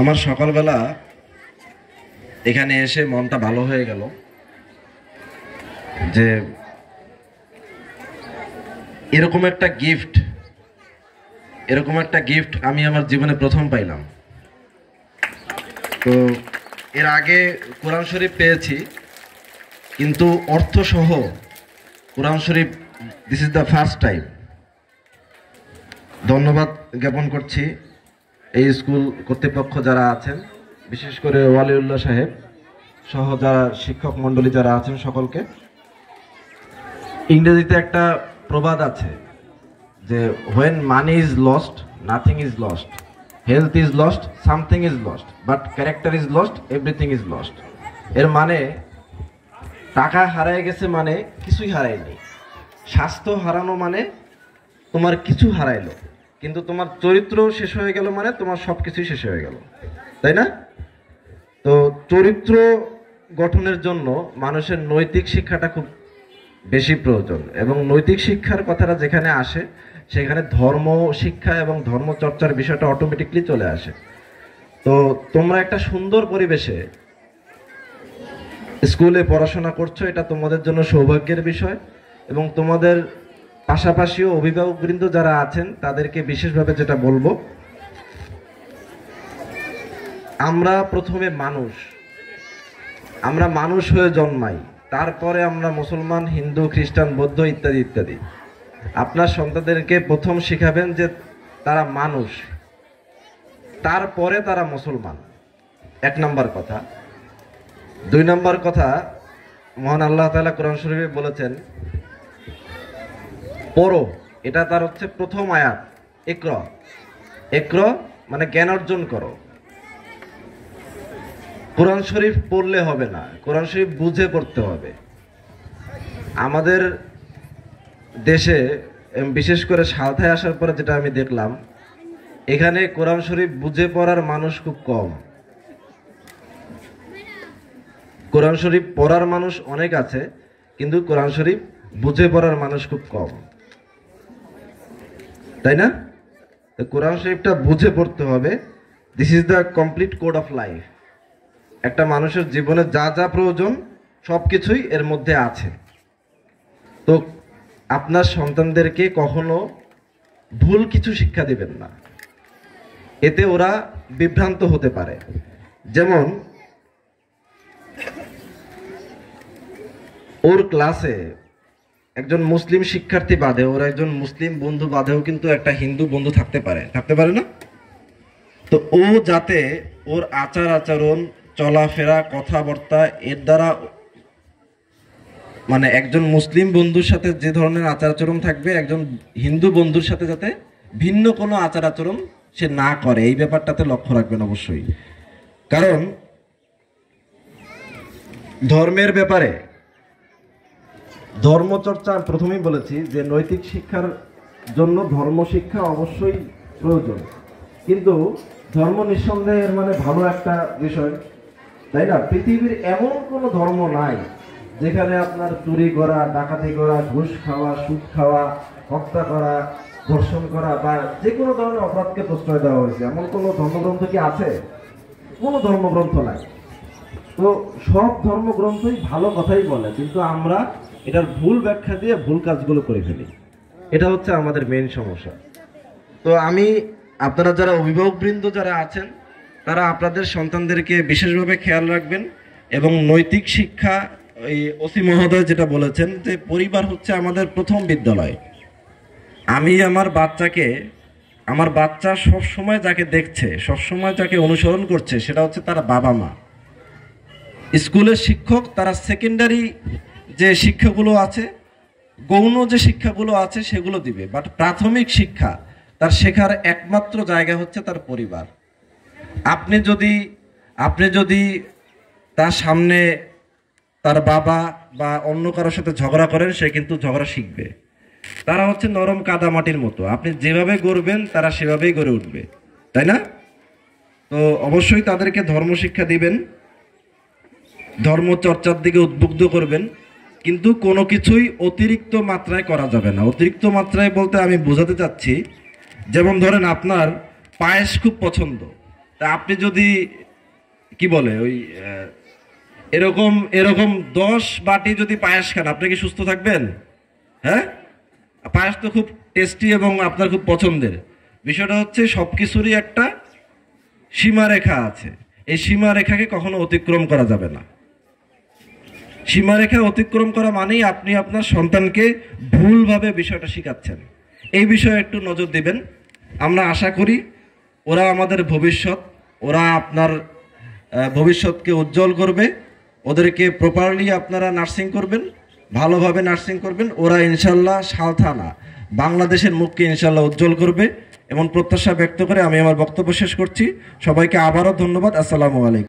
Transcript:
আমার সকালবেলা এখানে এসে মনটা ভালো হয়ে গেল যে এরকম একটা গিফট এরকম একটা গিফট আমি আমার জীবনে প্রথম পাইলাম। তো এর আগে কোরআন শরীফ পেয়েছি, কিন্তু অর্থসহ Quran Sharif this is the first time ধন্যবাদ জ্ঞাপন করছি। এই স্কুল কর্তৃপক্ষ যারা আছেন, বিশেষ করে ওয়ালিউল্লাহ সাহেব সহ যারা শিক্ষক মণ্ডলী যারা আছেন সকলকে, ইংরেজিতে একটা প্রবাদ আছে যে when money is lost nothing is lost health is lost something is lost but character is lost everything is lost এর মানে টাকা হারায় গেছে মানে কিছুই হারায়নি। স্বাস্থ্য হারানো মানে তোমার কিছু হারাইলো। কিন্তু তোমার চরিত্র শেষ হয়ে গেল মানে তোমার সব কিছুই শেষ হয়ে গেল। তাই না? তো চরিত্র গঠনের জন্য মানুষের নৈতিক শিক্ষাটা খুব বেশি প্রয়োজন এবং নৈতিক শিক্ষার কথাটা যেখানে আসে, সেখানে ধর্ম শিক্ষা এবং ধর্ম চর্চার বিষয়টা অটোমেটিকলি চলে আসে। তো তোমরা একটা সুন্দর পরিবেশে স্কুলে পড়াশোনা করছ, এটা তোমাদের জন্য সৌভাগ্যের বিষয় এবং তোমাদের পাশাপাশিও অভিভাবকবৃন্দ যারা আছেন, তাদেরকে বিশেষভাবে যেটা বলব, আমরা প্রথমে মানুষ। আমরা মানুষ হয়ে জন্মাই, তারপরে আমরা মুসলমান, হিন্দু, খ্রিস্টান, বৌদ্ধ ইত্যাদি ইত্যাদি। আপনার সন্তানদেরকে প্রথম শিখাবেন যে তারা মানুষ, তারপরে তারা মুসলমান। এক নম্বর কথা। দুই নম্বর কথা, মহান আল্লাহ তালা কোরআন শরীফে বলেছেন পড়ো। এটা তার হচ্ছে প্রথম আয়াত। একর একর মানে জ্ঞান অর্জন করো। কোরআন শরীফ পড়লে হবে না। কোরআন শরীফ বুঝে পড়তে হবে। আমাদের দেশে বিশেষ করে সালথায় আসার পরে যেটা আমি দেখলাম, এখানে কোরআন শরীফ বুঝে পড়ার মানুষ খুব কম। কোরআন শরীফ পড়ার মানুষ অনেক আছে, কিন্তু কোরআন শরীফ বুঝে পড়ার মানুষ খুব কম। তাই না? তো কোরআন শরীফটা বুঝে পড়তে হবে। This is the complete code of life একটা মানুষের জীবনে যা যা প্রয়োজন সব কিছুই এর মধ্যে আছে। তো আপনার সন্তানদেরকে কখনো ভুল কিছু শিক্ষা দিবেন না। এতে ওরা বিভ্রান্ত হতে পারে। যেমন, ওর ক্লাসে একজন মুসলিম শিক্ষার্থী বাদে, ওর একজন মুসলিম বন্ধু বাদেও কিন্তু একটা হিন্দু বন্ধু থাকতে পারে। থাকতে পারে না? তো ও যাতে ওর আচার আচরণ, চলাফেরা, কথাবার্তা, এর দ্বারা মানে একজন মুসলিম বন্ধুর সাথে যে ধরনের আচার আচরণ থাকবে, একজন হিন্দু বন্ধুর সাথে যাতে ভিন্ন কোনো আচার আচরণ সে না করে, এই ব্যাপারটাতে লক্ষ্য রাখবেন অবশ্যই। কারণ ধর্মের ব্যাপারে ধর্মচর্চা আমি প্রথমেই বলেছি যে নৈতিক শিক্ষার জন্য ধর্ম শিক্ষা অবশ্যই প্রয়োজন। কিন্তু ধর্ম নিঃসন্দেহের মানে ভালো একটা বিষয়, তাই না? পৃথিবীর এমন কোনো ধর্ম নাই যেখানে আপনার চুরি করা, ডাকাতি করা, ঘুষ খাওয়া, সুদ খাওয়া, হত্যা করা, ধর্ষণ করা বা যে কোনো ধরনের অপরাধকে প্রশ্রয় দেওয়া হয়েছে। এমন কোনো ধর্মগ্রন্থ কি আছে? কোনো ধর্মগ্রন্থ নাই। তো সব ধর্মগ্রন্থই ভালো কথাই বলে, কিন্তু আমরা এটার ভুল ব্যাখ্যা দিয়ে ভুল কাজগুলো করে ফেলি। এটা হচ্ছে আমাদের মেন সমস্যা। তো আমি, আপনারা যারা অভিভাবকবৃন্দ যারা আছেন, তারা আপনাদের সন্তানদেরকে বিশেষভাবে খেয়াল রাখবেন এবং নৈতিক শিক্ষা, এই ওসি মহোদয় যেটা বলেছেন যে পরিবার হচ্ছে আমাদের প্রথম বিদ্যালয়। আমি আমার বাচ্চাকে, আমার বাচ্চা সব সময় যাকে দেখছে সব সময় যাকে অনুসরণ করছে, সেটা হচ্ছে তার বাবা মা। স্কুলের শিক্ষক, তারা সেকেন্ডারি যে শিক্ষাগুলো আছে, গৌণ যে শিক্ষাগুলো আছে সেগুলো দিবে। বাট প্রাথমিক শিক্ষা তার শেখার একমাত্র জায়গা হচ্ছে তার পরিবার। আপনি যদি আপনি যদি তার সামনে তার বাবা বা অন্য কারোর সাথে ঝগড়া করেন, সে কিন্তু ঝগড়া শিখবে। তারা হচ্ছে নরম কাদামাটির মতো। আপনি যেভাবে গড়বেন, তারা সেভাবেই গড়ে উঠবে। তাই না? তো অবশ্যই তাদেরকে ধর্ম শিক্ষা দিবেন ধর্ম চর্চার দিকে উদ্বুদ্ধ করবেন। কিন্তু কোনো কিছুই অতিরিক্ত মাত্রায় করা যাবে না। অতিরিক্ত মাত্রায় বলতে আমি বোঝাতে চাচ্ছি, যেমন ধরেন আপনার পায়েস খুব পছন্দ। তা আপনি যদি, কি বলে, ওই এরকম এরকম দশ বাটি যদি পায়েস খান, আপনি কি সুস্থ থাকবেন? হ্যাঁ? পায়েস তো খুব টেস্টি এবং আপনার খুব পছন্দের। বিষয়টা হচ্ছে সব কিছুরই একটা সীমারেখা আছে। এই সীমারেখাকে কখনো অতিক্রম করা যাবে না। সীমারেখা অতিক্রম করা মানেই আপনি আপনার সন্তানকে ভুলভাবে বিষয়টা শেখাচ্ছেন। এই বিষয়ে একটু নজর দিবেন। আমরা আশা করি ওরা আমাদের ভবিষ্যৎ, ওরা আপনার ভবিষ্যৎকে উজ্জ্বল করবে। ওদেরকে প্রপারলি আপনারা নার্সিং করবেন, ভালোভাবে নার্সিং করবেন। ওরা ইনশাল্লাহ সালথানা, বাংলাদেশের মুখকে ইনশাল্লাহ উজ্জ্বল করবে এমন প্রত্যাশা ব্যক্ত করে আমি আমার বক্তব্য শেষ করছি। সবাইকে আবারও ধন্যবাদ। আসসালামু আলাইকুম।